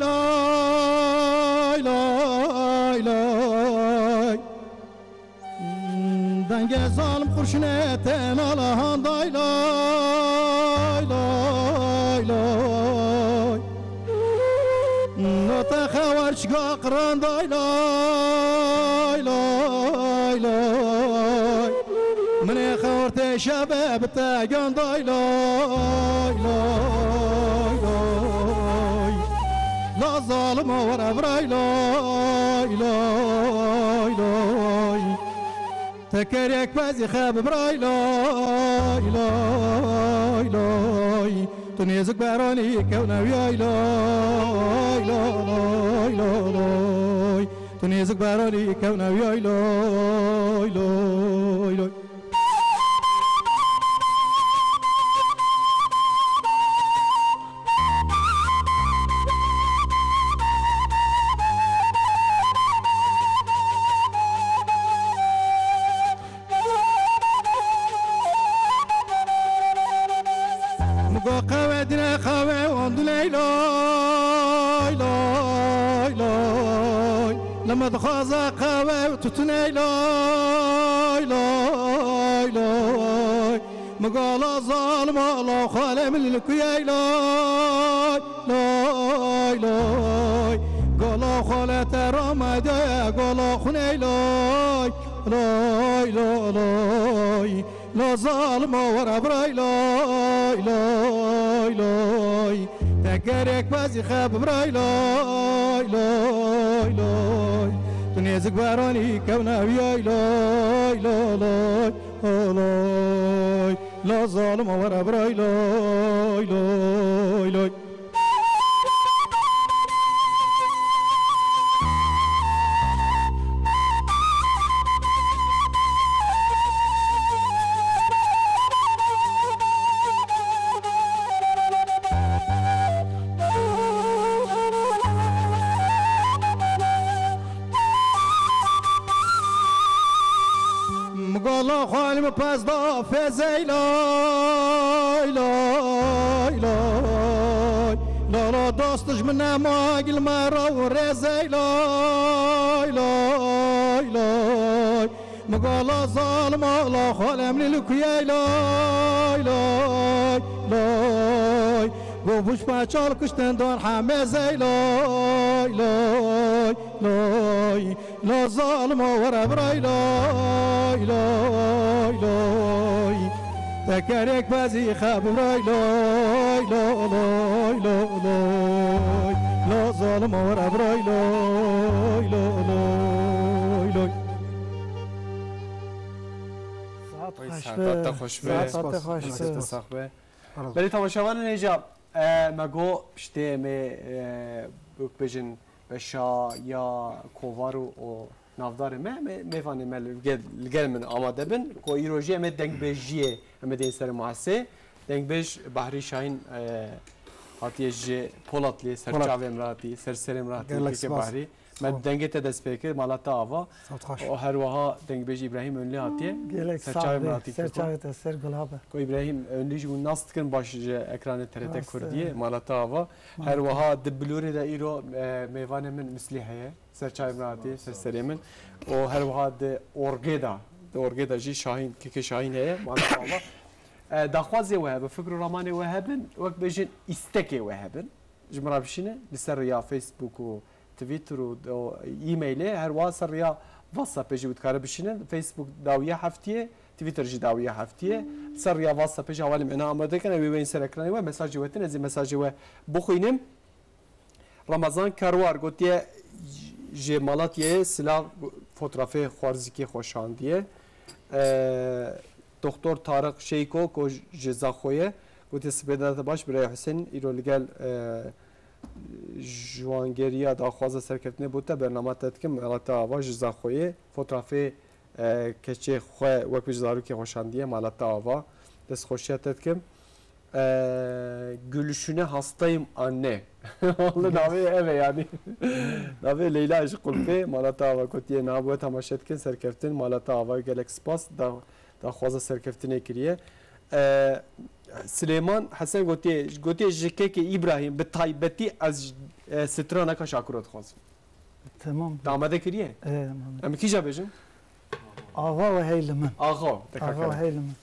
lay lay lay lay. Denge zalim kurşun eten alahan day lay lay lay. Nota havar çıka kıran day lay lay lay. Mne havar teşabe bıta day lay. ظالم ورا براي لاي لاي لاي تكريك بازي خاب براي لاي لاي لاي تنيزك باروني كونا وياي لاي لاي لاي تنيزك باروني كونا وياي لاي لاي لاي لاي لاي لما تخاز قوي وتتناي لاي لاي لاي مقال ظالم الله خالي من الكياي لاي لاي لاي قال خالة رمضان قال خني لاي لاي لاي لا ظالم ورا براي لاي loj, loj, loj, te gerek vazi hab broj, loj, loj, loj, tu ne zgvaroni kao na vjoj, oh, loj, loj, loj, loj, lo zolmo vara broj, loj, loj, loj. خالم پس دا فزی لای لای لای لالا داستش من نماگل مرا و رزی لای لای لای مقالا ظالم آلا خالم للکوی لای لای لای گوش پچال کشتن دار همه زی لای لای لای لای لا ظالم ورم برای لای لای لای تکرک بزی خب برای لای لای لای لای لا ظالم ورم برای لای لای لای ساعت خوشبه ساعت خوشبه بلی تماشاوان نجاب مگو خوش می بک بجن بشا یا کووارو و نافدار ما میفانی مل لگل من آماده بن کو ایروژی ام دنگ بجیه ام دین سر محسه دنگ بج بحری شاهین هاتیه جی پولاتلی سر پولات. چاوی امراتی سر سر امراتی گلک که سپاس. بحری من دنگ ته دست پیکر مالاتا آوا ساعت خوش و هر وها دنگ بج ابراهیم önlü hatiye گلک سر چاوی صاحب امراتی سر که چاوت سر گلابه کو ابراهیم önlü جو ناست کن باش جه اکران TRT راست. کردیه مالاتا آوا هر وها دبلوری دا ایرو میوان من مثلی هیه سر چاوی امراتی سر سری من و هر وها د اورگیدا د اورگیدا جی شاهین که که شاهین هیه مالاتا آوا داخوازی وهبه فکر رمانه وهبن وقت بجن استکی وهبن جمرا بشینه لسر یا فیسبوک و تویتر و و ایمیله هر واسر یا واتساپ جی بتکاره بشینه فیسبوک داویه هفتیه تویتر جی داویه هفتیه سر یا واتساپ جی حوالی من آماده کنه وی وین سر اکرانی و مساجی وتن از این مساجی و بخوینم رمضان کاروار گوتیه جی مالاتیه سلاح fotoğrafı خوارزکی خوشاندیه دکتر طارق شیکو کو جزاخویه گوتی سپیدات باش برای حسین ایرو لگل جوانگریا داخواز سرکفتنه بوده برنامه تدکم مالتا آوا جزاخویه fotoğrafı کچه خواه وک بجزارو که خوشاندیه مالتا آوا دست خوشیت تدکم gülüşüne hastayım anne. Vallahi navi eve yani. navi Leyla Aşık Kulpe Malata Ava Kotiye Nabuet Hamaşetkin Serkeftin Malata Ava Gelek Spas da da xwaza serkeftinê kiriye. سلیمان حسن گوتی گوتی جکه که ابراهیم به تایبتی از سترانه که شاکرات خاص تمام دامده کریه؟ اما کی جا بجم؟ آقا و هیلمن آقا آقا و هیلمن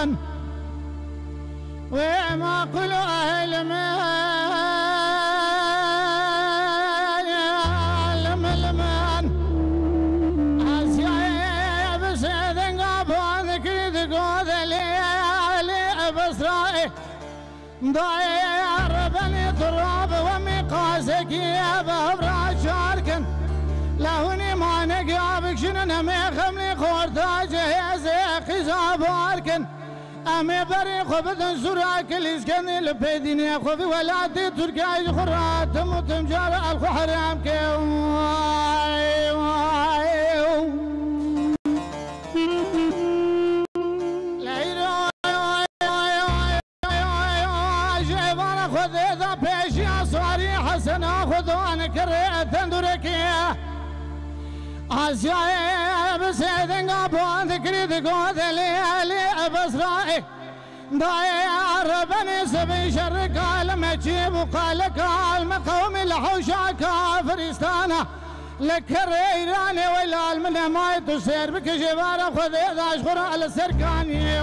هیلمن وما كل أهل من لمن أسيا بس ذنقب ذكري ذقود لي بسرائي ضايع بني تراب ومقاسك يا بهبرا شاركن. لهوني ما نقابك شنو نمي خملي خورتاج يا زيخي زاباركن. امي بري خبدن سراك الاسكن لبيديني خوفي ولادي تركاي خرات متم جار الخو حرام جيبان خذ ذا بيشي صاري حسن اخذ وأنا كريت تندركيه آسیای بسیدن قابون ذکری دقود لیالی بسرائی دای عربني سبي شر قال مجيب وقال قال مقوم الحوشا كافرستانا لك الريراني ولا من ما تسير بك جبار خذ اذا اشغر على السركاني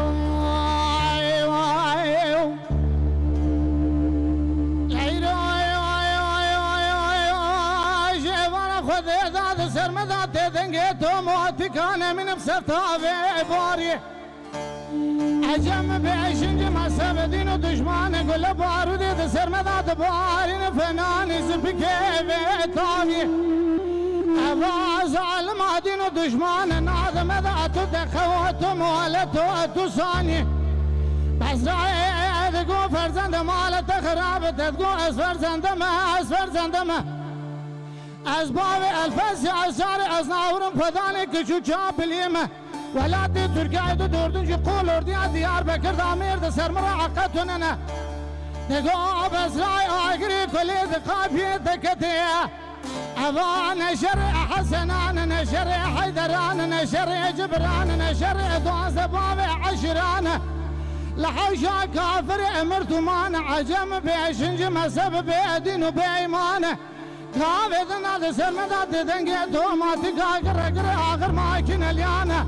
سرمدا ته دنگه تو موافقانه من بسرتاب باری. عجم بعشنج مذهب دین و دشمن گل بارود ده سرمدا ده بارین فنان زبکه به تاوی. اواز علم دین و دشمن نادم ده تو دخو و مالت و تو ثانی. بس رای فرزند مالت خراب تدگو از فرزندم از ما اسباب الفاس عشار اصناورم فداني كشو شاب اليمه ولادي تركيا دوردن يقول اردي ديار بكر دامير ده سرمرا عقدتنا نقو بس راي اجري كل ذقافي تكتي أبا نشر حسنان نشر حيدران نشر جبران نشر دعاء باب عشران. لحوشا كافر امرت مان عجم بيشنج مسب بيدين وبيمان كافذ ناد سمدات دنگي دومات قاقر قر آخر ما كنا اليانا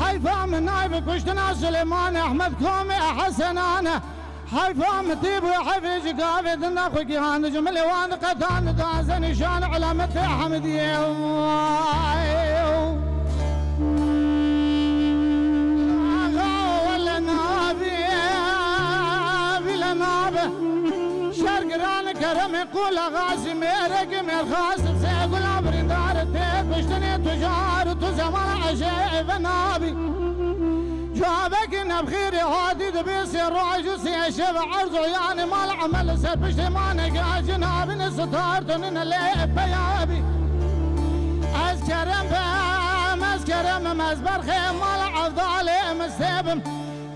حيفا من نايب كشتنا سليمان احمد كومي حسنان حيفا متيب وحفيج كافذ ناخو كيهان جمل وان قتان دازن شان علامة حمدية شرقران كرم يقول غازي ميرك من خاسم سيقول عبرين دار التيب بشتني تجار تزمان عجائب نابي. جابك ان بخير هادي دبيس الروج سيشب عرض يعني ما العمل سر بشتي ما نقع جناب نستار تنين اللي بيابي. أذكرم بام أذكرم مزبر خيم مال عفضالي مستبم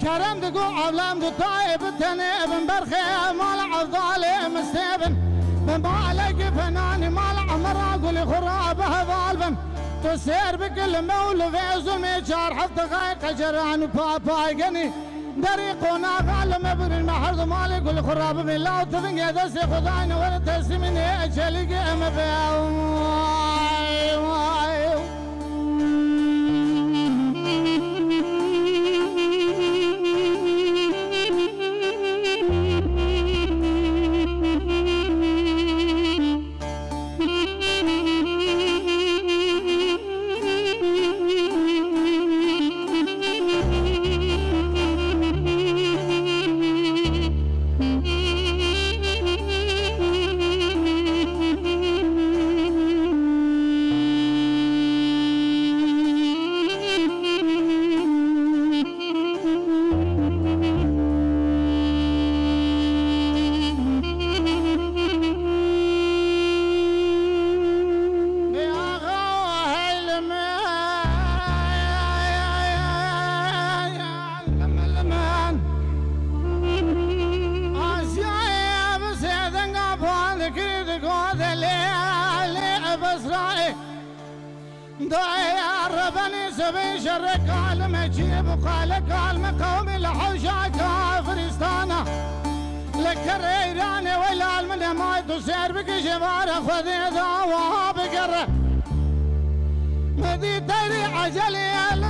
كرم دقو علم دو طايب التنيب برخي مال عفضالي مستبن بمالك فناني مال عمر أقول خرابه ظالبن. تسير بكل مول في زلمي شار حفظ دقائق جران يقني دريقنا فعلم بر المحرض مالي قول خراب من لا تفنق دسي ولا تسمني اجلق ام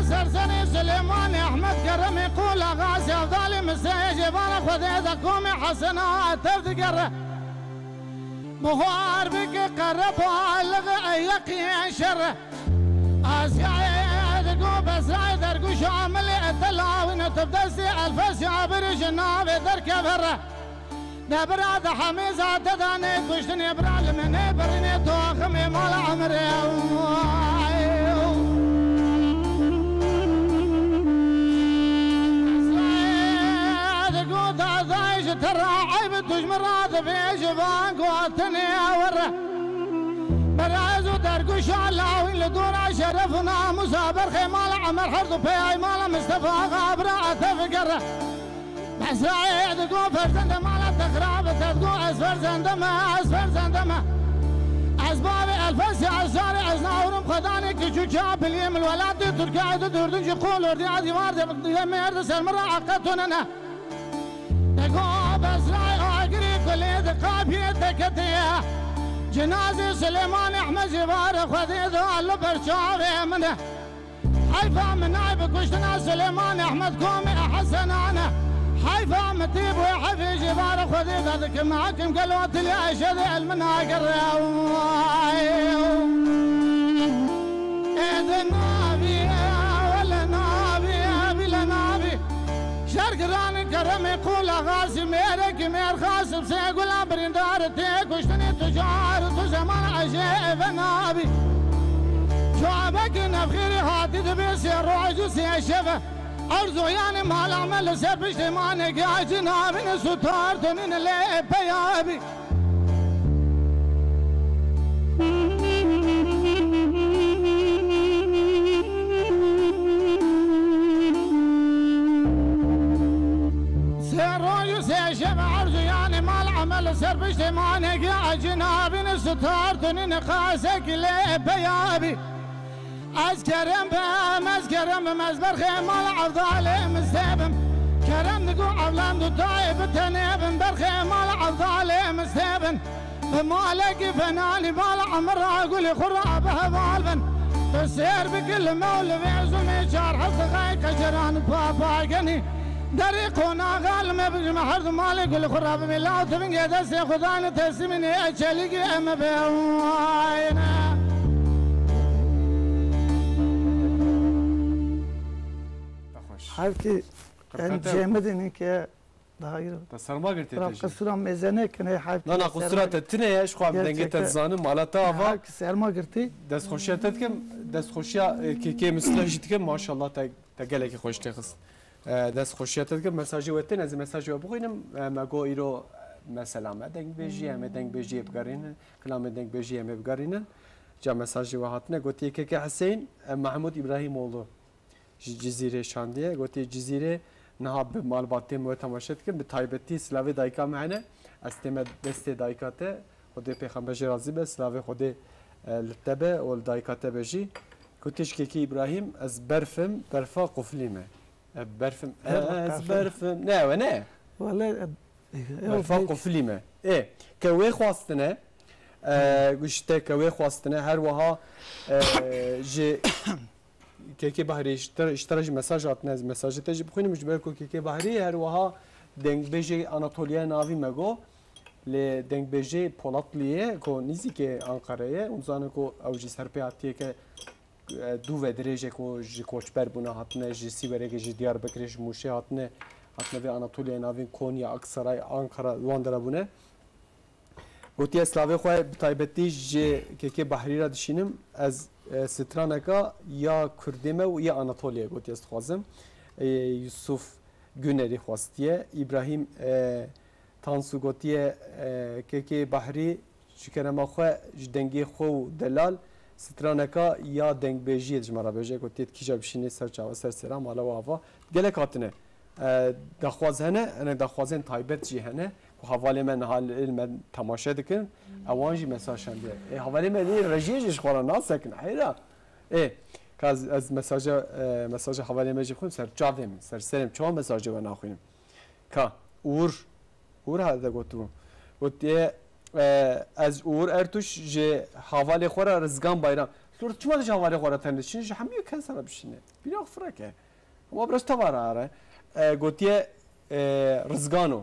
لسرسني سليمان أحمد كرم يقول غاسي افضل مسيج بارك خذي ذا قومي حسنات تذكره مهار بك قرب وألغ يقين شره اسيا دقو بس درقو شامل التلاوين تبدسي الفس عبر جناب درك بره نبراد حميزة تداني كشتني برال مني بريني توخمي مال عمري تجمرات في جبان قوتني وره براز ودرقو شعلا وين لدور شرفنا مسابر خيمال عمر حرض في مال مصطفى غابرة تفقر مسرعي دقو فرزند مال تخراب تدقو اسفر زندما اسفر زندما اسباب الفس عزاري ازناورم خداني كشو شاب اليم الولاد تركا دردن جقول وردي عادي وارد يم يرد سلمرا عقدتنا دقو اقري كل دقابي تكتيه جنازة سليمان أحمد جبار خذي ذو برشاوي منه حيفا من نايب كشتنا سليمان أحمد كومي احسن أنا حيفا متيب وحفي جبار خذي ذلك معكم قلوت اشد المناقر إذن شرق ران كرم يقول غاسي ميرك مير خاسم سيقول برندار تيك وشتني تجار تو زمان عجيب نابي شعبك نفخيري هاتي دبيس الرعج سيشفه أرزو يعني ما العمل سبش ما نقع جنابي ستار تنين اللي بيابي سيرو يسيشف عرض يعني ما العمل سر بجتمانك يا جنابي ستار تنين خاسك لي بيابي. أذكرم بهم أذكرم بمزبر خيمال عفضالي مستبم كرم نقو عفلان دو طايب تنيبن برخيمال عفضالي مستبن بمالك فناني مال عمر أقولي خرابة بالبن تسير بكل مول بيعزمي شار حط غايك جران بابا قني در کناغ علم هر مال گل خراب ملا تبنگ دست خدا نه تسلیم نه چلی گی ام به آینه. حالتی ان جامد اینه که دایر تسرما گرتی تیجی قصورا مزنه کنه حالتی نه نه قصورا تتنه اش خواهم دنگی تزانم مالاتا آوا. حالتی سرما گرتی. دست خوشیتت کم دست خوشیا که که مثلا جیت کم ماشاءالله تا تا گله که خوش تخص دست خوشیت تکم مساجی وتن از مساجی و بخوینم. مگو ایرو مثلا ما دنگ بجی هم دنگ بجی بگارین کلام دنگ بجی هم بگارین جا مساجی و هاتنه گوتی که که حسین محمود ابراهیم اولو. جزیره شاندیه گوتی جزیره نها به مال باتی مو تماشا کن به تایبتی سلاوی دایکا معنی. استیم دست دایکاته خود پیغمبر راضی به سلاوی خود لتبه و دایکاته بجی گوتیش که ابراهیم از برفم برفا قفلیمه. برفم از برفم نه و نه والله فوق فيلم ايه كوي خواستنا گشت كوي خواستنا هر وها ج كيكي بحري اشتر اشترج مساج اتنا از مساج تج بخوين مش بالكو كيكي بحري هر وها دنگ بيجي اناتوليا ناوي مگو ل دنگ بيجي پولاتليه كو نيزي كه انقره اون زانه كو اوجي سرپياتيه كه دو و درێژێک و ji کۆچبەر بوون هاتنە ji سیبەرێکی ji دیار بکرێژ موشێ هاتنێ هاتنە vê Anatoliya navên Konya Aksaray Ankara wan dere bûne. Gotiye slavê xwe bi taybetî ji kêkê bahrîra dişînim ez straneka ya Kurdê me û ya Anatoliya gotiye dixwazim. Yusuf Günerî xwastiye İbrahim Tansu gotiye kêkê bahrî ji kerema xwe ji dengê xwe û delal, خو دلال سترانکا یا دنگ بیجی جمرا بیجی گوتیت کیجا بشینی سر چاو سر سرام حالا و هوا گله کاتنه دخواز هنه انا دخوازن تایبت جی هنه و حوالی من حال علم تماشا دکن اوان جی مساج هنده حوالی من این رجیجش خورا ناسکن حیرا ای که از از مساج اه، مساج حوالی مجی خونم سر جاویم سر سرم چه مساج و نخوینم که اور اور هذا گفتم گفتی از اور ارتوش ج حوالی خورا رزگان بایرام لور چما دش حوالی خورا تنش چنش همیو کن سر بشینه. بینا فرکه. ما برش تبارا آره؟ گفتی رزگانو.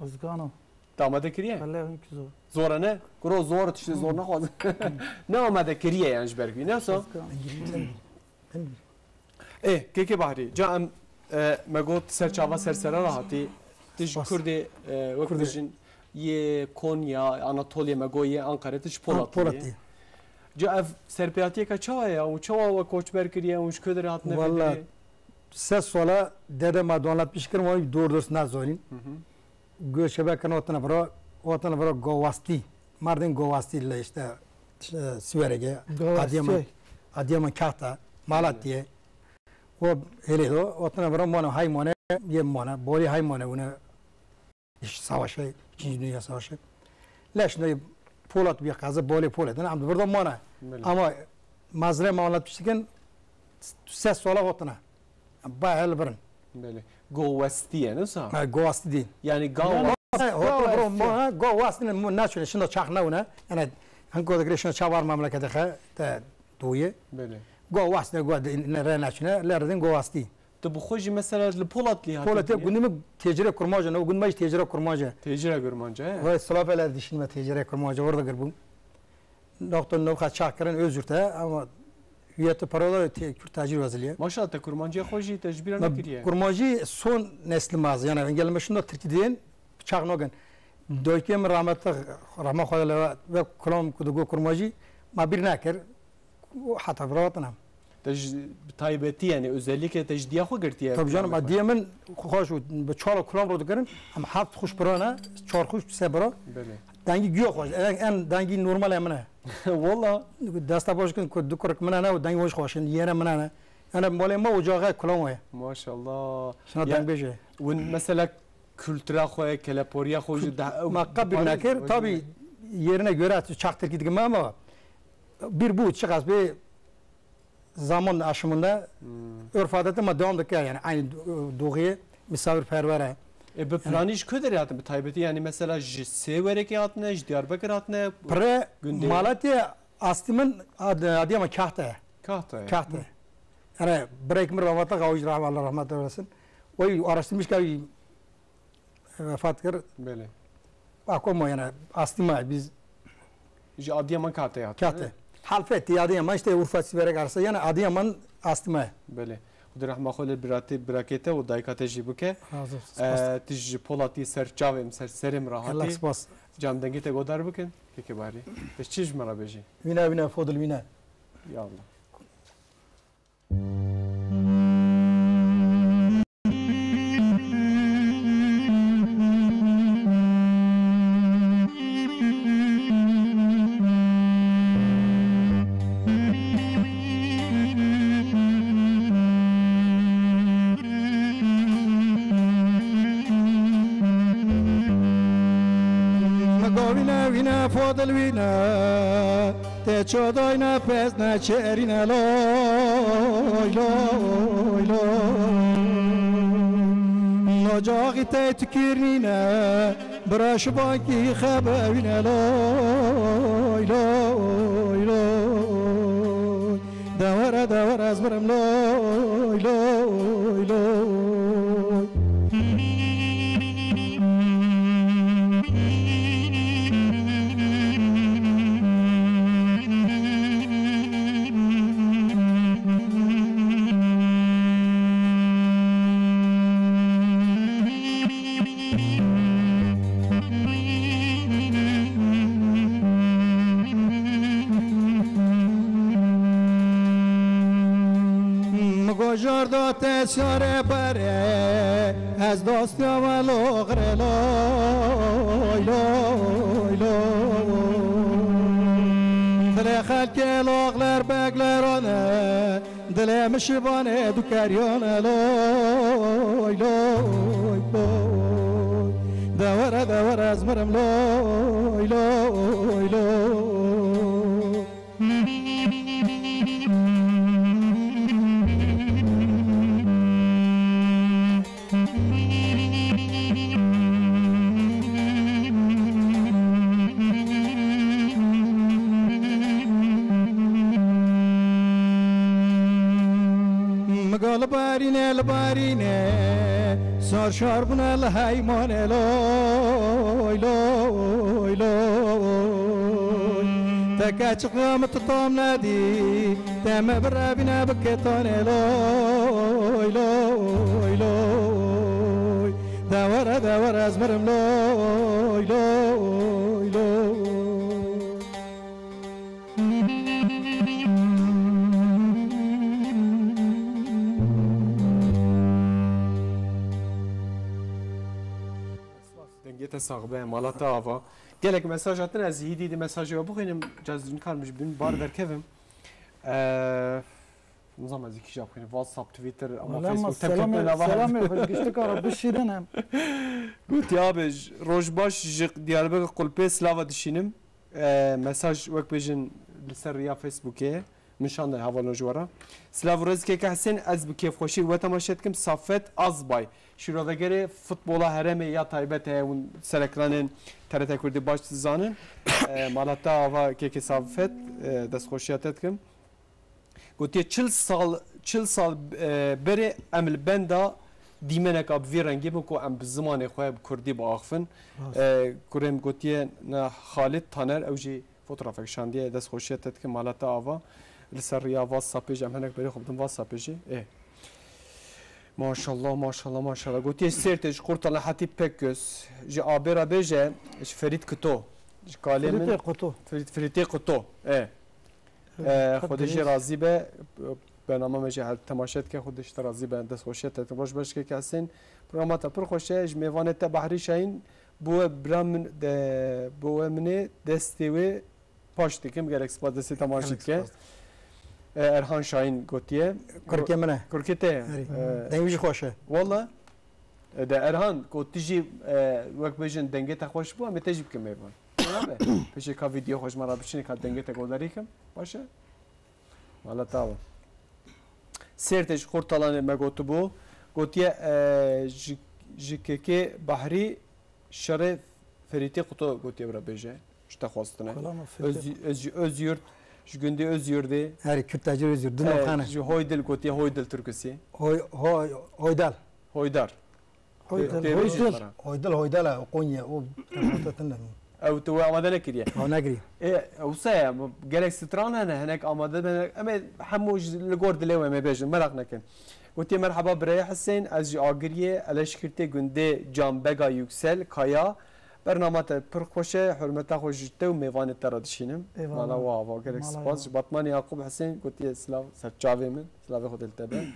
بزگانو داماده کریه؟ بله اون که زور. زوره نه؟ گرو زور تشتی زور نخواست نه آمده کریه یعنی برگی نه سو. ای که که بحری؟ جا ام مگوت سرچاوا سرسره راحتی. سپاس. کردی وکردشین Ye Konya, Anatolya, Megoye, Ankara, tiş Polatı. Ca ev serpiyatiye ka çava ya, u çava ve koç berkiriye, u şködere hatne Valla, se sola dede ma donlatmış kırma, o doğru dost nazorin. Göşebe kan otana vara, otana vara govasti. Mardin govasti ile işte Siverege, Adıyaman, Adıyaman kahta, Malatya. O hele do, otana vara mona hay mona, yem mona, bori hay mona, una savaşı İkinci Dünya Savaşı. Ля шундай полат бу яққа аза боле поле. Ана амда бирдан мана. Ама мазра мавлат тушкен сес сола готна. Ба хел бирин. Беле. Говасти яна са. Ма говасти дин. Яни гава. Хото бро ма говасти му начуне шинда чахна уна. Ана анко да грешна чавар мамлаката ха та дуе. Беле. Говасти гова не ра начуне лердин говасти. بخوجی مثلا لپولات لی هات Polat gündemi tecrübe kurmaca ne gün baş tecrübe kurmaca. تجرا گرمانجا Ve slaveler dişinme tecrübe kurmaca orada gırbun. Doktor Novka çakırın özürte ama üyeti paralar Kürt tacir vaziliye. ماشاءالله تا کرمانجا خوجی تجبیرا Ma نکریه kurmacı son neslimaz yani engelme şunda Türkiye'den çak nogan. Dökem rahmetli rahmet khoyla ve kulam kudugo kurmacı ma bir nakir hatta bıraktım. تج تایبەتی یعنی ئۆزەلیکە تەجدیا خۆ گرتیە بژانم ئەدیە من خۆش بە چاڵە کولام ڕۆ دەگەرن ئەم حەفت خوش پرۆنە چۆر خوش سێبرۆ دانگی گوێ خۆش ئەم دانگی نورمەلە منە وڵە دەستا بۆشکن کو دو کوڕک منانە و دەنگ وەش خۆشن یێرە منانە ئەە بۆڵێ مە وجاغای کولام وە ماشله دەنگ بێژێ ون مەسەلە کولترا خۆی کەلەپۆریا خۆش قبل نەکرد تابی یێرنە گوێرات چاختێکی دگممەوە بیر بوو چقاس بێ zaman aşımında örf adeti ama devam da yani aynı doğuya misafirpervere. E be planiş köder yatın bir taybeti yani mesela Severek yatın, Diyarbakır yatın, Pre Malatya astimin adı adı ama kahta. Kahta. Kahta. Yani bırak mı rahmata kavuş rahmet Allah rahmet eylesin. O araştırmış ki vefat kır. Böyle. Akoma yani astima biz İşte Adıyaman kahta yatın. kahta. Halfetti adıyaman işte Urfa Siverek arsa yani adıyaman astma. Böyle. در رحمه خول براتی براکته و دایکاته جی بکه تیج پولاتی سر چاویم سر سرم راحتی. سپاس. جام دنگی ته گودار بکن. که که باری. پس چیج مرا بجی؟ وینا وینا فودل وینا. یا الله. فضلوینا ته چوداینا پس نچرینا لای لای لای. نجاقی ته تکرنینا براش باکی خبوینا لای لای لای. دور دور از برم لای لای لای. تسیاره بره از دست و لغره لای لای لای. دل خلک لاغلر بگلرانه دل مشبانه دو کریانه لای لای لای. دوره دوره از مرم لای لای لای. مقال بارينه البارينه صار شاربنا الهيمون لوي لوي لوي تكاتش قامت طام نادي تم برابنا بكتون لوي لوي لوي دور دور ازمرم لوي لوي te saxbe mala te ava. Gelek mesaj atın ez hidi di mesajı bu xeynim cezdin kalmış bin bar berkevim. Nizam ez iki şey yapayım. WhatsApp, Twitter ama Facebook tepkip ne var? Selam yok. Giştik ara bir şeyden hem. Gut ya be Rojbaş jik Diyarbakır kulpe slava dişinim. Mesaj vek bejin لسر ريا فيسبوكي من شان ده هوا لجوارا سلاف رزكي كحسين أز بكيف خوشي وتماشيتكم صفت أزباي شیرۆڤگەرێ فوتبۆڵە هەرێمێ یا تایبەت هەیەون سەرکرانên تەرەتە کوردی باش زانن مالەتا ئاوا کێکی سافێت دەستخۆشیەتت کەم گوتیە چل سال چل سال برێ ئەمل بەندا دیمەنێکا بڤ ڕەنگی بکو ئەم زمانێ خۆی کوردی باخفن کوێم گوتیە خالیت تانەر ئەوژی فۆترافێکشاندیە دەستخۆشیەتت کە مالەتا ئاوا لەسەر ڕیا وا ساپێژ ئەم هەنێک بەێ خبدم وا ساپێژی ئێ Maşallah maşallah maşallah gotiye sêrtê ji Qurtala Hetî Pekgöz ji abêra bêje ji Ferîd Kito ji kalê min Filite kutu. Ferîd Ferîtê Qito ê خودی جی راضی به برنامه مجی هر تماشات که خودش راضی به دست خوشه تا باش باش که کسین پروگرام تا پر خوشه اج میوانه تا بحری شاین بو برام بو منه دستی و پاش دیکم گرک سپاس دستی تماشات که Ee, Erhan Şahin gotiye. Kırkye mene. Kırkye te. Ee, Dengici hoşe. Valla. E, de Erhan gotici vak e, bejin denge te hoş bu ama tecib kime yapın. Peşe ka video hoş mara biçin ka denge te godarikim. Başa. Valla tamam. Sertej kurtalanı me gotu bu. Gotiye jikeke bahri şeref Feriti kutu gotiye bira beje. Şta xwastina. Öz yurt şu günde öz yurdu هری کرد تاجر وزیر دنیا خانه şu hoydel gotiye hoydel türküsü هوی هوی هویدال hoydar Hoydal, Deveci hoydal. para. هویدال هویدال قونیه او تنه ev tu amade nekiriye او نگری ايه وسا جالك ستران انا هناك اماده اما حمو لجورد لو ما بيجن مرق نكن قلت مرحبا بري حسين از اجريه الاشكرتي گنده جامبگا yüksel kaya برنامه ته پر خوشه حرمت خوش ته و میوان ته را دشینم مالا و آوا گرک سپاس باتمان یعقوب حسین گوتی سلاو سرچاوی من سلاو خود التبه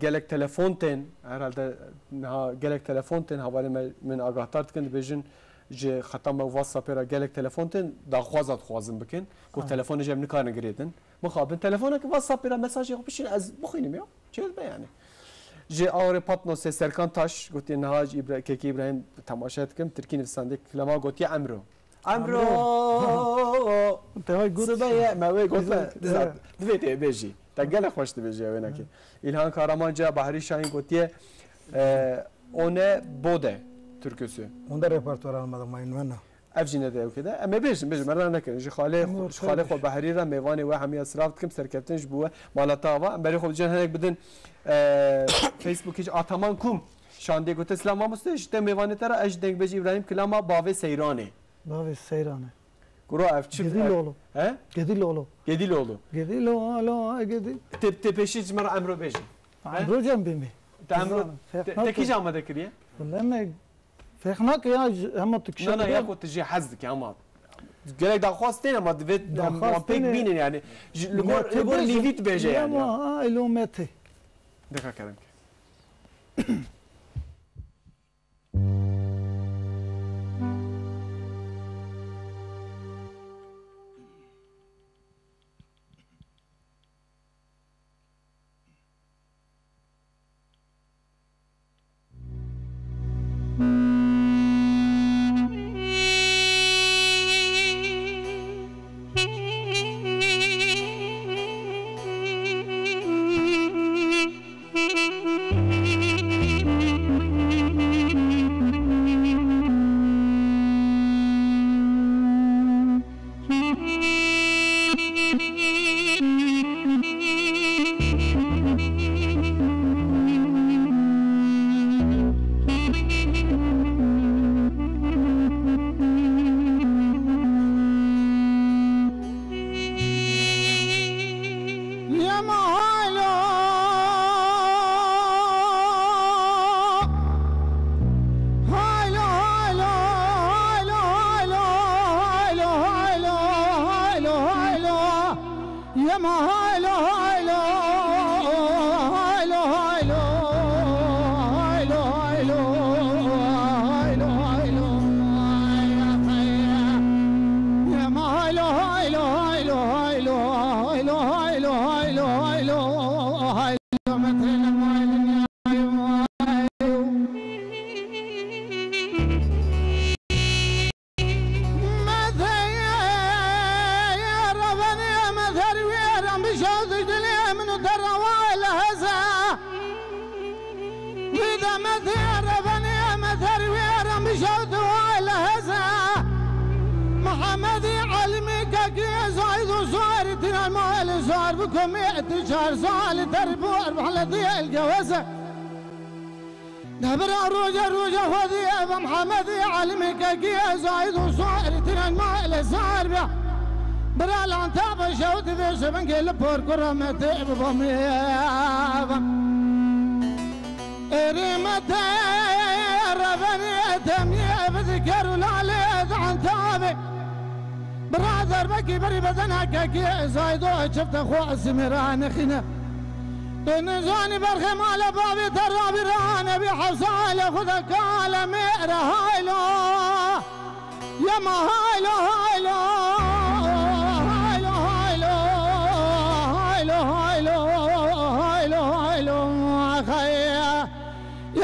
gelek telefon tên herhalde niha gelek telefon tên havarê me min agahdar dikin dibêjin ji xeta me whatsappê re gelek telefon tên daxwaza dixwazin bikin ku telefonê jê em nikarin girêdin mixabin telefonekî whatsappê re mesajê xwe bişîn ez bixwînim ya çêbe yani Ji awrê patno serkan taş gotiye niha ji keke İbrahim temaşa dikim Tirkînistanê kilema gotiye emro. Emro Sibeye me wê gotiye divê tê jî te gelek xweş dibêje wênekê. İlhan Karamanca Bahrî Şahin gotiye e, one bode türküsü. Onda repertuar almadım ayın ben. افجینه نده او کده اما بیش بیش مرنا نکن جی خاله خود خاله خود بحری را میوان و همی اصراف کم سرکفتنش بوه مالا تاوا بری خود جن هنگ بدن فیسبوکیج آتامان کم شانده اسلام آموسته جده میوانه تر اج دنگ بجی ابراهیم کلاما باوه سیرانه باوه سیرانه گرو اف چی گدی لولو ها گدی لولو گدی لولو گدی لولو لو گدی تپ تپشی جمر امرو بجی امرو جنبی می تا تکی جامده کریه والله me فهمك يا هم تكشف نه نه یا خود تجی حز دکی اما گلک دخواستین اما دوید هم پیک دخواستین- بینین یعنی. ج- لگور لگور لیویت بیجه یعنی. ما الومتي دکا كيل بور كرمتي بضمي ريمتي ربني تمي بذكر العلي عن تابي برادر بكي بري بدنا كاكي زايدو شفت اخو سميران خنا نزاني برخي مال بابي ترى بران بحصال خذك على مئر هايلو يا ما هايلو هايلو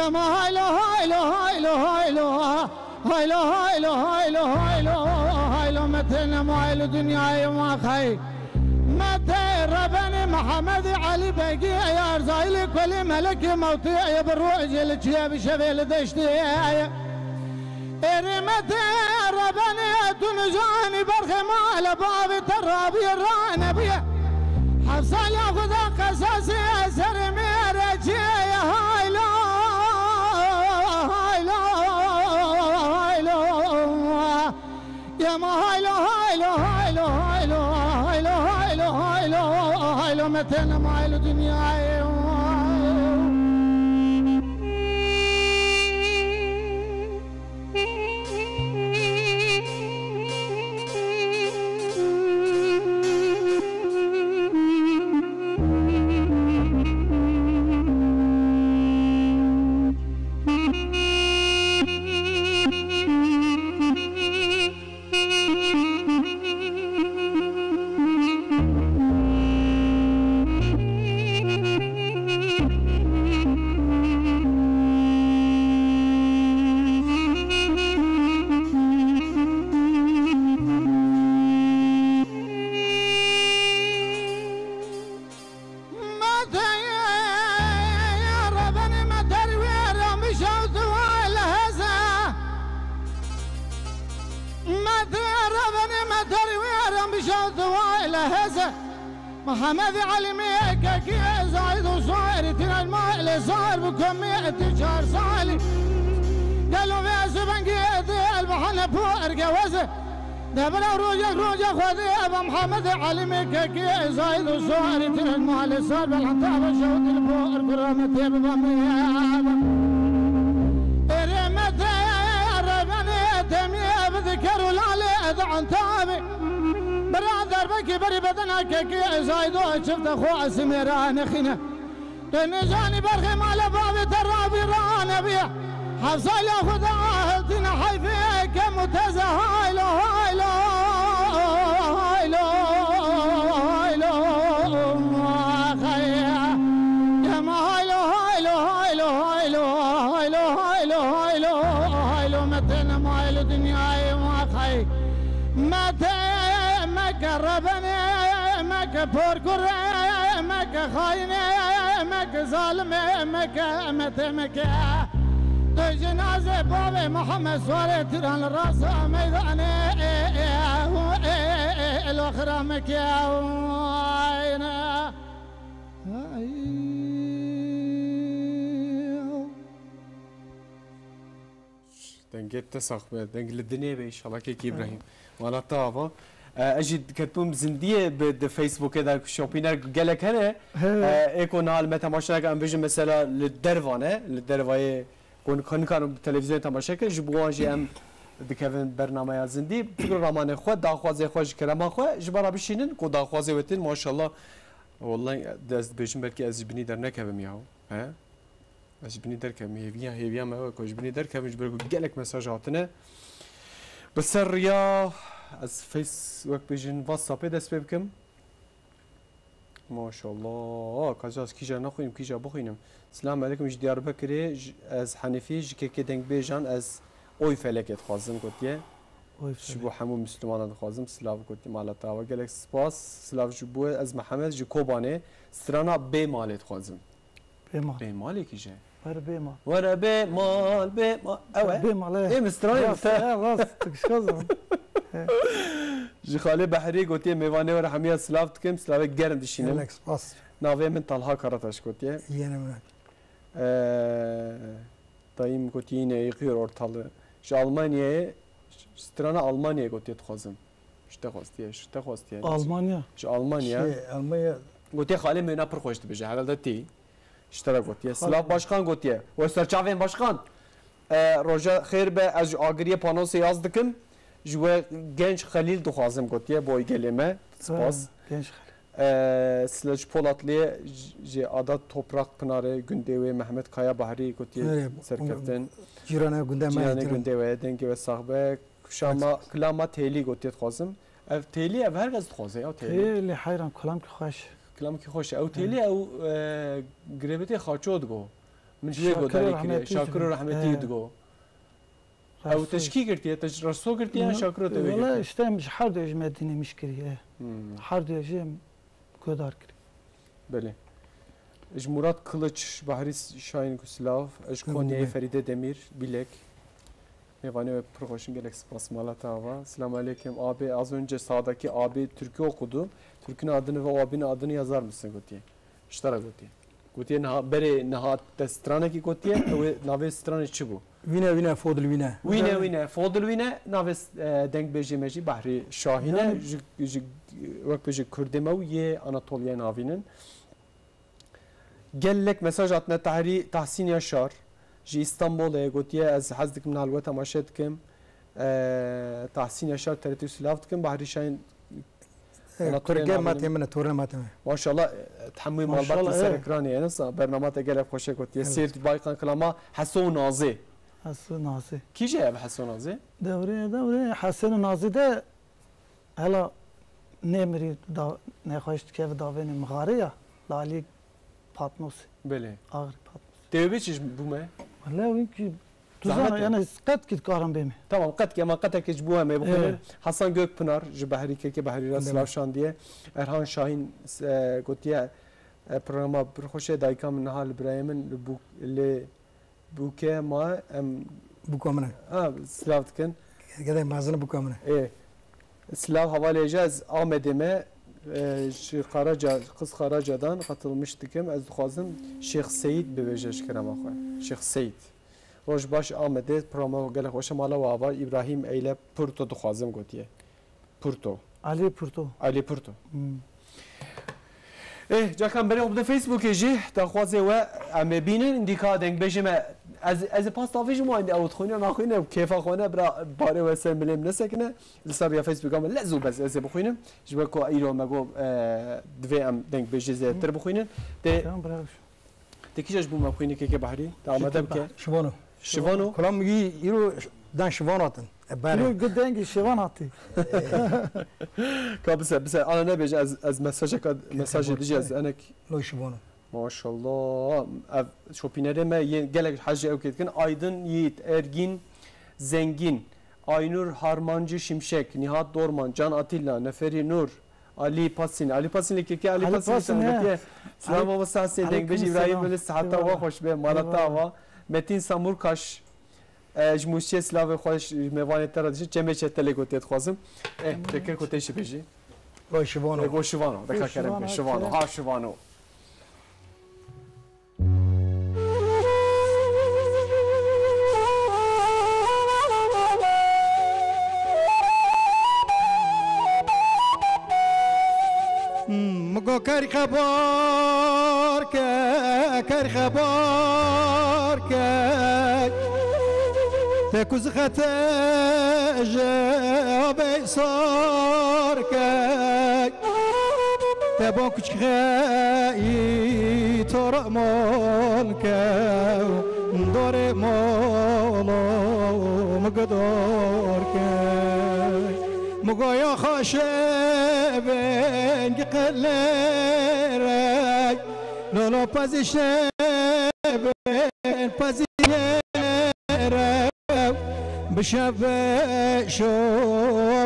يا ما هايلو هايلو هايلو هايلو هايلو هايلو هايلو هايلو هايلو متنا مايلو دنيا يا خي متى ربني محمد علي بقي يا ارزايلي كل ملك موتي يا بروج الجيب شبيل دشتي ارمتي ربني تنجاني برخي مال بابي ترابي الرانبي حفصل ياخذ قصصي اسر قامت نمائل دنیا قبل روجك روجك خذي أبا محمد علمك كي زايد وصوري ترى المال الصار بالعطاء والشوط البور كرامتي بضميها رمتي ربني تمي بذكر العلي أدعن تعبي. برا بكي بري بدنك كي زايد شفت أخو سميران خنا تنجاني برخي مال بابي ترابي رانبي حفصة يا خدا أهلتنا حيفيك متزهر. خاينك ظالمك امتمك جنازة باب محمد سواري تران الراس ميداني الاخرى مكاوينا دنگت تسخ دنگ لدنيا بإن شاء الله. كيك إبراهيم. ولا طابة اجي كتبون زنديه بد فيسبوك هذا شوبينر قالك هنا ايكو نال متى ماشاك ام فيجن مثلا للدرفانه للدرفاي كون كون كانوا بالتلفزيون تماشا كان جبوان جي ام دکوین برنامه زندی فکر رمان خود داخوازه خوش کرما خو جبرا بشینن کو داخوازه وتن ماشاءالله والله دست بشم بلکه از بنی در نکوم یاو ها از بنی در کم هیویا هیویا ما کوش بنی در کم جبر گلک مساج هاتنه بسر یا از فیس وەک بژین وەسەپی دەست پێ بکەم ماشاءله کەزاز کیژە نەخۆیم کیژە بخوینم سلام عەکمش دیار بەکرێ ئەس حەنیفی ژکێکی دەنگ بێژان ئەس ئۆی فەلەکێت خوازم گوتیە بۆ هەموو مسلمانە دخوازم سلااو گوتی مالەتەوە گەلێک سپاس. سلااوش بووە ئەس محەممەد ji کۆبانێ سرانە بێ مالێت خوازم. پێ مالێکیژێ Bema. Vara Bema, Bema. أوعى Bema لا إيه مسترايم خلاص تكشكزهم جي خالي بحري قلت ميفاني ورا حمية سلاف تكم سلافك جرم دشينا لكس باس نافي من طلها كرتاش قلت يا يانا منك دايم قلت ينا يغير ortalığı. Şu Almanya'ya strana Almanya'ya قلت يتخزم. İşte host diye, işte host diye. Almanya. Şu Almanya. Şey, Almanya. Gote xalim mena pir xoş dibêje, hegal da. اشترا گوتیه سلاف باشخان گوتیه و سرچاوین باشخان روژا خیر به از آگری پانوس یاز دکم جوه گنج خلیل دخوازم گوتیه بای گلیمه سپاس گنج خلیل سلج پولاتلی جی ada toprak pınarı gündevi Mehmet Kaya Bahri gotiye serkeften Cirana gündeme Cirana gündeme dengi ve sahbe kuşama klama teli gotiye tkazım ev teli ev her gaz tkazı ya teli? Teli hayran kalam ki hoş کلام کی خوش او تیلی او گریبتی خاچو دگو من جوی گو داری کری شاکر و رحمتی دگو او تشکی گرتی تش رسو گرتی یا شاکر و تبی والا اشتم هر دو اجمه دینی مشکریه هر دو اجم گودار کری بله اج مراد کلچ بحری شاین گسلاف اج کنیه فریده دمیر بیلک Mevane ve Prohoş'un gelek spasmalata hava. Selamun Aleyküm abi. Az önce sağdaki abi türkü okudu. Türk'ün adını ve o abinin adını yazar mısın Gotiye? İştara Gotiye. Gotiye naha bere naha te strane ki Gotiye ve nave strane çi bu? Vine vine fodul vine. Wine wine fodul wine nave denk beji meji Bahri Şahine Yani- ji ji wek beji Kurdemew ye Anatoliye navinin. Gellek mesaj atne tahri Tahsin Yaşar ji İstanbul'a gotiye ez hez dikim nal ve temaşa dikim. Tahsin Yaşar TRT Silav dikim Bahri Şahin کرگه ماتی من تور ماتی من ما مالبات سرکرانی اکرانی برنامه تگل خوشه کت یه سیر بایقان کلاما حسون نازی حسون نازی کیجه اب حسون نازی دوره دوره حسون نازی ده حالا نمیری دا نخواست که داوین مغاره لالی پاتنوس. بله آخر پاتنوس. دیوی بومه؟ ولی اون که Zahmet tuzan yani kat git karan bemi. Tamam قد که ما قد که بومه می بخونه Evet. حسن گوکپنار جو بحری که که بحری را بله. سلاف شاندیه ارهان شاهین اه، گوتیه اه، پروگراما برخوشه دایکا من نهال برایمن لبو ل بوکه ما ام Bu kamına. اه سلاف دکن Gede mazını bu kamına. ای سلاف حواله از آمدمه شیخ خراجا قız خراجاdan katılmıştıkim az xwazim Şeyh Seyid bibêje kerem xwe Şeyh Seyid Roj baş Amedê programa gelek xweşe mala wava İbrahim eyle Porto dixwazim gotiye Porto Ali Purto. Ali Porto Hmm. Eh cakan berê op de Facebookê jî daxwazê we em ê bînin dîka deng bêje me ez ez ê pas davê ji wan ew dixwîne naxwîne kêfa xwe bira barê we ser milêm nesekine li ser ya Facebooka me lez û bez ez ê bixwînim ji we ku îro me got divê em deng bêjê zêtir bixwînin tê Tamam bravo. tê kîj bû me xwînî kêkê behrî te amade bike Şivano. Şivanı? Kulam iyi iro dan şivan atın. E, iro gıden ki şivan atı. Kabise bise ana ne bej az az mesajı kad mesajı diyeceğiz anek. Lo şivanı. Maşallah. Ev şopinere me gelek hacı ev ketkin Aydın Yiğit Ergin Zengin Aynur Harmancı Şimşek Nihat Dorman Can Atilla Neferi Nur Ali Pasin Ali Pasin ki Ali Pasin ki Selam olsun sen denk beş İbrahim böyle saatte hoş be Malatava. متین سامور کاش جموشی سلاو خواهش می‌واند تر دیشه چه میشه تلگوتیت خوازم خوازم فکر کتی شی بیجی گوشوانو گوشوانو دکا کرم شوانو ها شوانو مگو کر خبر که کاری خبر تكوز ختاج أبي صاركك تبون كش خاي ترى مالك دور مالو مقدارك مقايا خاشبين قلرك لولو بازيشبين بازيشبين بشبه شو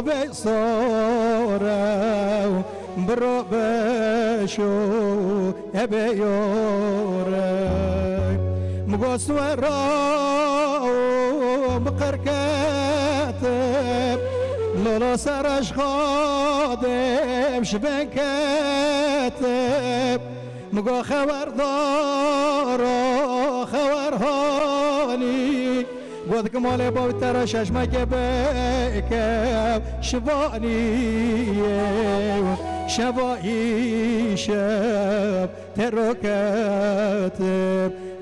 بصورة برو بشو ابي يورك مقص ورا بقر كاتب لولا سرش خادم شبن كاتب مقا خبر دارا خبر هاني رود کمال باوتر ششمک بکم؟ شوانی شوایی شب ترکت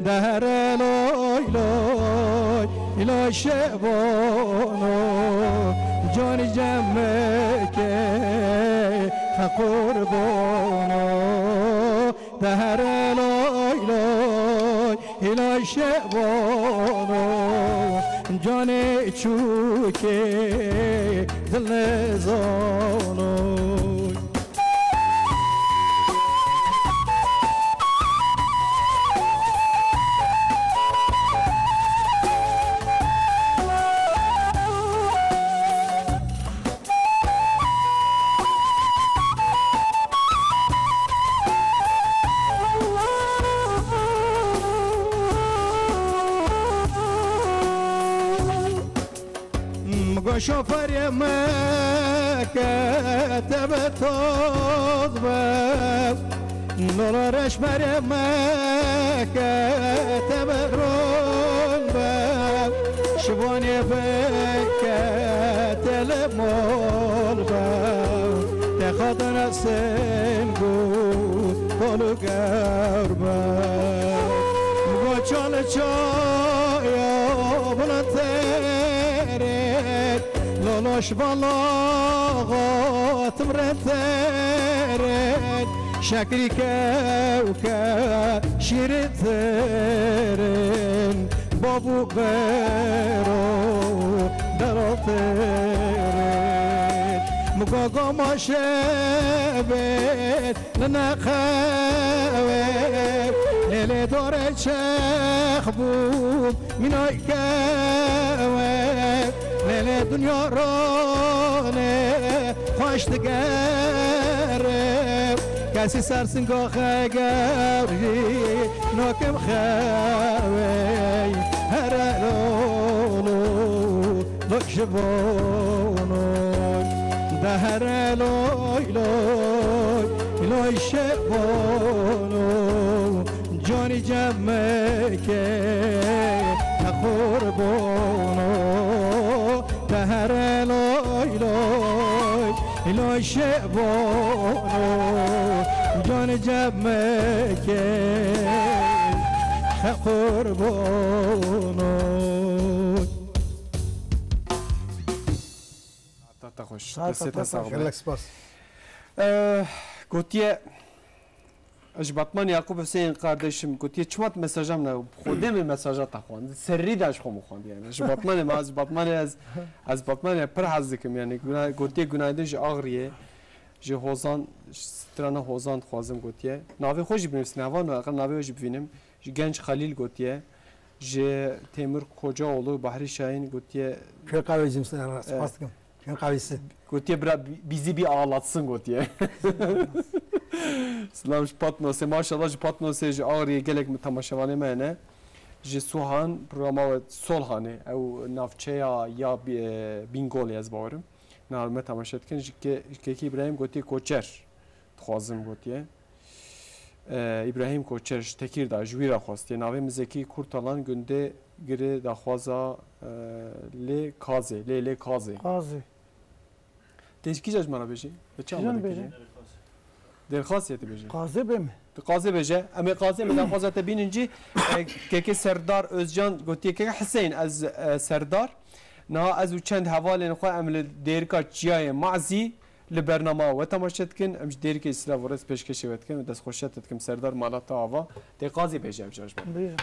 در لای لای لای شوانو جان جمع که قربانو دهر لای لای لای شوانو جان چوکه دل زانو ما كتب توضب نور رشمر ما كتب رنبب شبوني فكت المولبب تخد نفسن قول قولو قربب وچال چایا باش بالا غاتم مرترد شکری که و که شیرترن بابو غیرو دراترن مگاگا ما شبت لنخوت لیل داره چخ بود منای که نه دنیا را نه خوش دگره کسی سرسنگا خگری ناکم خوی هر الانو نکش بانو. ده هر الانوی لوی لوی شبانو. جانی جمع که نخور بانو. هر لوی لوی لوی شبانو جان جمعه که قربانو تا خوش ساعت دست تا ساغ خلك سباس گوتیه اج باتمان یعقوب حسین قردشم گفت یه چوات مساجم نه خودم مساجات خواند سری داش خو مخوند یعنی اج باتمان ما از باتمان از از باتمان پر حظ کم یعنی گناه گوتی گناهدش آغریه جه هوزان ستران هوزان خوازم گوتیه ناوی خوش بنویس نوان و اقل ناوی خوش ببینم جه گنج خلیل گوتیه جه تیمور کجا اولو بحری شاین گوتیه که قوی جمسن راست پاس کم که قویسی گوتیه برا بیزی بی آلاtsın گوتیه Slam špatno se mašala, špatno se že arije gelek mi tamašavane mene. Že suhan programa solhane, ev navčeja ya e, bingol yaz bağırım. Narme tamaşetken keki İbrahim gotiye koçer. Tuhazım gotiye. E, İbrahim Koçer ji Tekirdağ ji wî re xwastiye navê Kurtalan gundê girê daxwaza e, lê kazê lê lê kazê. Kazê. Têzkî ca ji me re bêjî? Bi çi amade دلخواستیت بجه قاضی بم قاضی بجه اما قاضی من دلخواست بینن جی که که سردار özcan گوتی که حسین از سردار نه از او چند حوالین خو عمل دیرکا چیای معزی لبرنامه و تماشت کن امش دیر که اسلا ورس پیش کشی ود کن دست خوشت کم سردار مالاتا آوا دی قاضی بجه امش اجبر بجه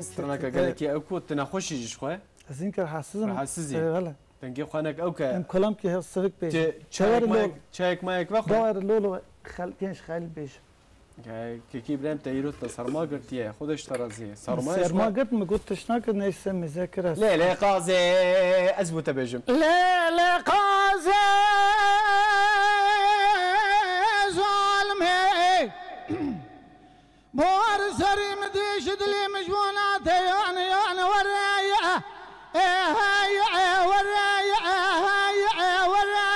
استرناك قالك يا أكو تناخوشي جيش خوي زين كر حاسزم. حاسزي غلا تنجي خوانك أو كا ام كلام كي هي صفك بيش شايك مايك شايك مايك واخو دوار لولو خل كينش خيل بيش كي برام تايروت سرما قرتيه خودش ترازي سرما سرما قرت ما قلت تشناك نيس مذاكرة لا لا قازي أزبو تبجم لا لا قازي بوار سري مديش دلي مجبونات يون يعني يون يعني ورايعه إيه هاي إيه، ورايعه هاي إيه، ورايعه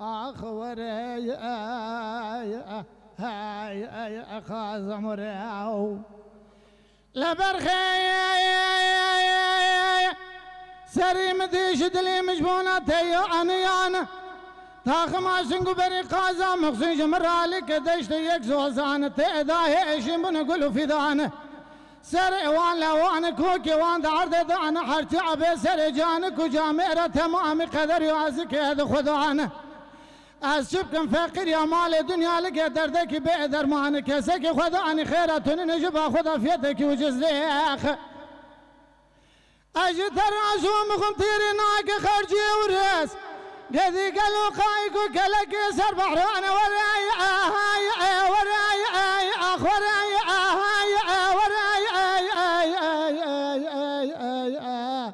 أخ ورايعه هاي اي يا يا يا سري مديش دلي مجبونات يون يعني. يعني. تاخما شنگو بری قازا مخزن جمرالی که دشت یک زوزان تعدای اشیم بنگلو فیدانه سر اوان لوان کوک وان دعرد دعن حرت عبه سر جان کو جامعه تمام قدر و از که خدانة. از شب کن فقیر یا مال دنیا لگه درده که به درمان کسی که خدا انی خیرتونی نجب خدا فیده که وجز لیخ أجتر ازوم خون تیری ناک خرجی و رس قذي قالوا خايق وقلق يسر وأنا وراي هاي وراي اي آخ وراي هاي وراي اي اي اي اي اي اي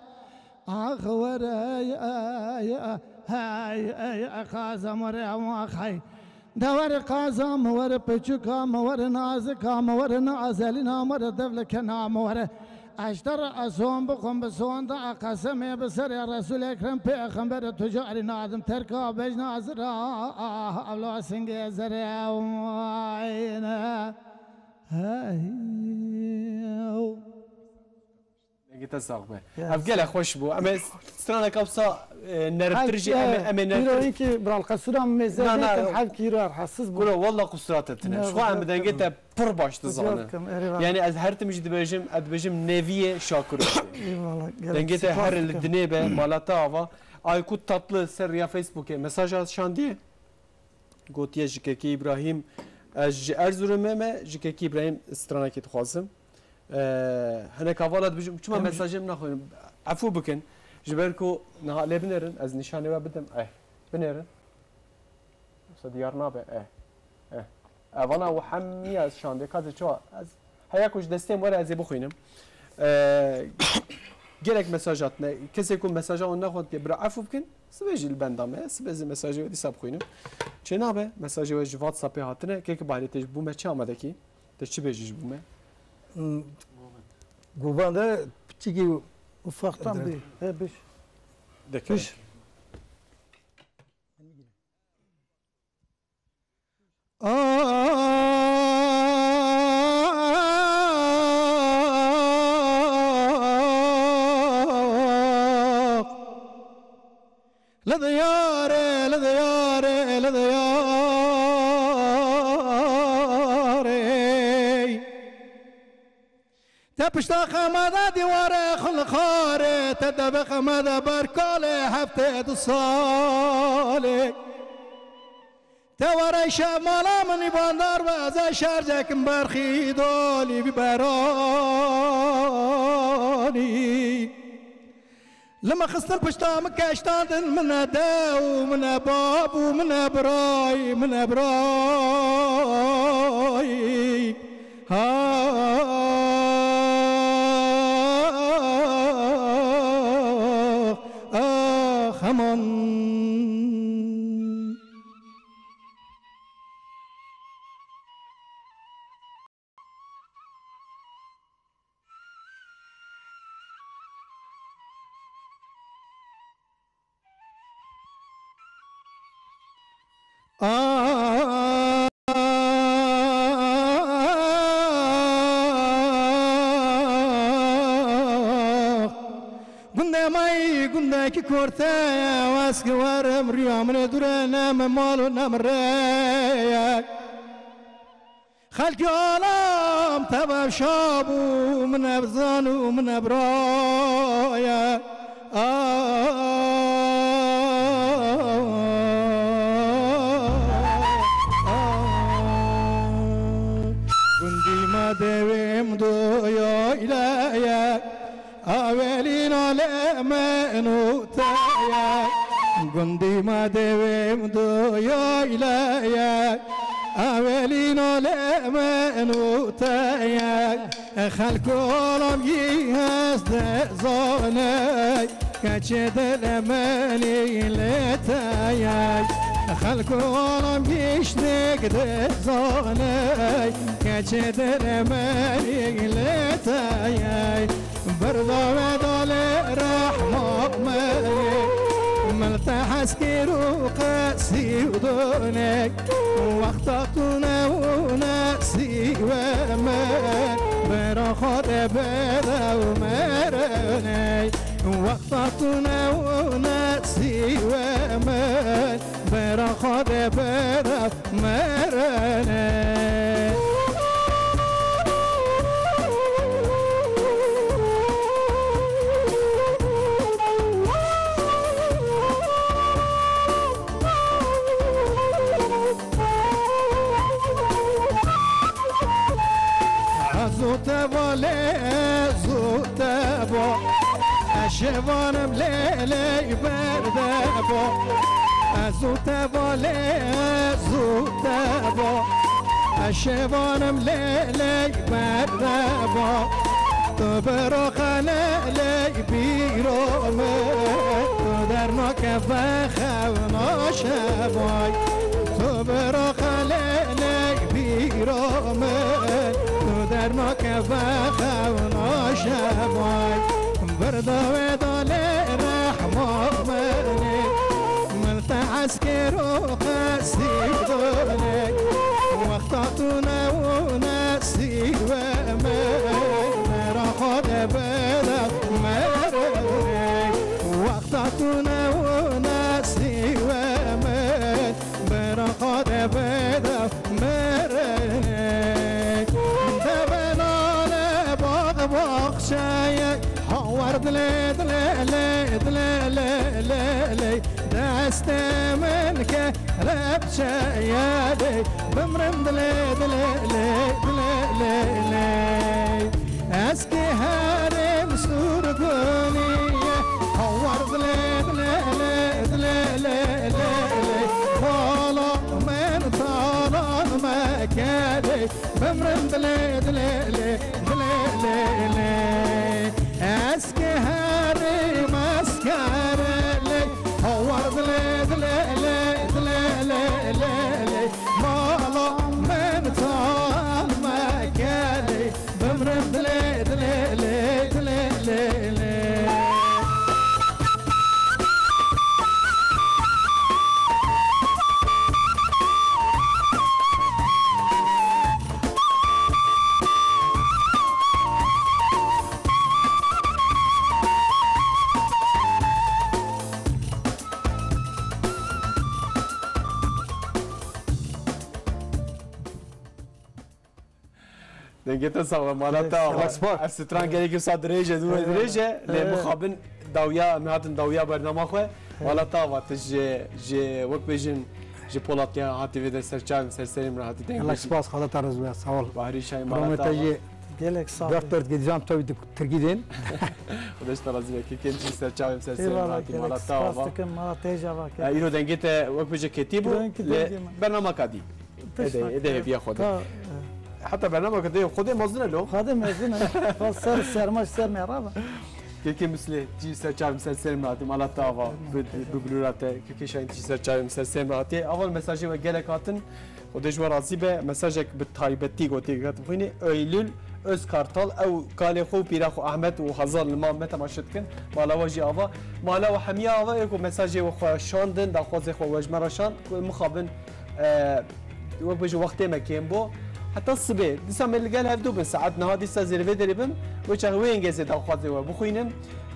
آخ وراي اي هاي اي قاسم ورا أخي دور قازم ور بچکام ور نازکام ور نازلینام ور دولکنام ور أشتر أزوم بكم بسون دا قسم بسر يا رسول أكرم پیغمبر تجاري نادم ترکا بجنا زرا آه، أولو سنگ زر وعين هاي. گیتە ساق بێ ئەفگەلە خۆش بوو ئەمە سترانە کەپسا نەرترژی ئەمەێنەرێکی براڵقە سووران مێزانکیرار حسس بووە وەڵە قوسراتتنەخواان بدەنگێتە پڕ باش دزانم یعنی ئەز هەرتمش دبێژم ئەدبێژم نێویە شاکر دەنگێتە هەر لە دنێ بە مالاتەوا ئایکوت تاتلە سەر یا فیسبوکێ مەساژات شاندیە گوتیە ژکەکی ئیبراهیم ji Erzurumê me ji kekî İbrahim stranekê dixwazim. هنه کاوالات بجم چما مساجم نخویم عفو بکن جبر کو نه لب بنرن از نشانه و بدم اه بنرن دیار نابه اه اه اولا و همی از شانده کاز چوا از هیا کش دستیم وره ازی بخوینم گرک مساجات نه کسی کو مساجا اون نخواد که برا عفو بکن سبجی البندامه سبزی مساجی و دیساب خوینم چه نابه مساجی و جوات سپه هاتنه که که بایده تش بومه چه آمده کی تش چی بومه Guba'da tiki ufaktan bir. He bir. Dekar. Aa لديا پشتا خمده دیواره خلخاره تدب خمده برکاله هفته دو ساله تواره شب مالا منی باندار و از شهر جکم برخی دالی بی برانی لما خستن پشتا مکشتاندن من دو من باب و من برای من برای مال نمره خلق عالم تبب شاب و من ابزان و من ابرای قندي ما دويم دويا إليك أولين على نوتايا خلق عالم يهز زاني كشد الأماني لتايا خلق عالم يشتق زاني كشد الأماني لتايا برضا ودال رحمة مالي ملتح سكيرو قاسي ودونك وقتنا وناسي ومان برخد بدا ومرني وقتنا وناسي ومان برخد بدا ومرني والی زود با. اشوانم لیلی برده با. زود والی زود با. اشوانم لیلی برده با. تو برا خانه لی بیرو تو در ناک و خونا شبای تو برا خانه لی بیرو تو در بخونا شبای بردا و دال رحمه منی من تعسكر رب شايدي بمرم دلي دلي دلي دلي اسكي هارم سور دنيا حور دلي دلي دلي دلي بالا من طالان مكاني بمرم دلي دلي دنگت ساغ مالتا سپاس. استران گلی که صد درجه دو درجه لی مخابن داویا مهاتن داویا برنامه خو مالتا و تج ج وک بجن جی پولاتیا هاتی ویده سرچاویم سرسریم را هاتی الله دنگ سپاس خدا ترز به سوال بحری شای برام مالتا تاجی gelek sağ dört dört gideceğim tabii Türkiye'den. خودش ترازی بکی کنچی سرچاویم سرسریم را Eyvallah هاتی gelek مالتا spas dikim mala teja bak. ایرو دنگیت وقت بجه کتی بو ایرو دنگی دنگی من. برنامه کدی اده اده بیا خود تا حتی برنامه کدی خود مزنه لو خادم mezun ha. Ser sermaş ser merhaba. Keke misli ci serçavim ser serim rahati malata ava bibulurate keke şahin ci serçavim ser serim rahati aval mesajı ve gelek hatın o dejwar razı be mesajek bi taybeti goti gat buni Eylül öz kartal ev kale xo pira xo Ahmet و Hazar lma me temaşetkin mala ji ava mala ve hemiya ava eko mesajı ve xo şandın da xo ze xo wejmara şan mixabin وقت بجو وقت ما كان بو حتى سبه دیسا ملگل هفدو به ساعت نه دیسا زیروه داری بن وش وين جاز دا خوازه و بخوینم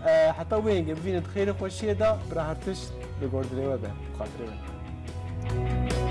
آه، حتی وینگه ببیند خیر خوشیه دا برا هرتش بگردره و به خاطره